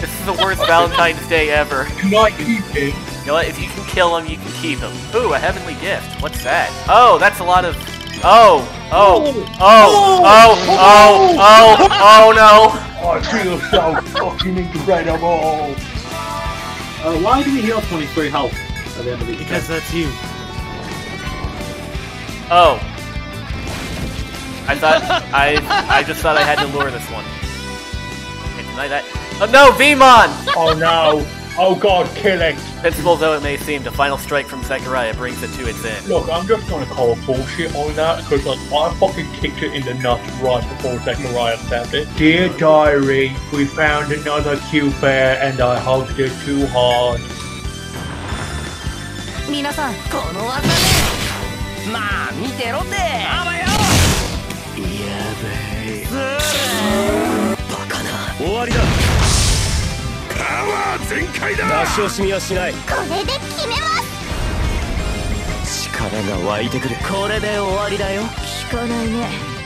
the worst Valentine's Day ever. Can I keep it? You know what? If you can kill him, you can keep him. Ooh, a heavenly gift. What's that? Oh, that's a lot of. Oh, oh, oh, oh, oh, oh, oh, no. I feel so fucking incredible. Uh, why do we heal 23 health at the end of each Because turn? that's you. Oh. I thought I I just thought I had to lure this one. Can't deny that. Oh no, Vemon! Oh no. Oh god, kill it. Principle though it may seem, the final strike from Zechariah brings it to its end. Look, I'm just gonna call bullshit on that because like, I fucking kicked it in the nuts right before Zechariah stabbed it. Dear diary, we found another cute bear and I hugged it too hard. 皆さんこの技でまあ見てろってあばよバカな終わりだパワー 全開だ！出し惜しみはしない。これで決めます！力が湧いてくる。これで終わりだよ。聞かないね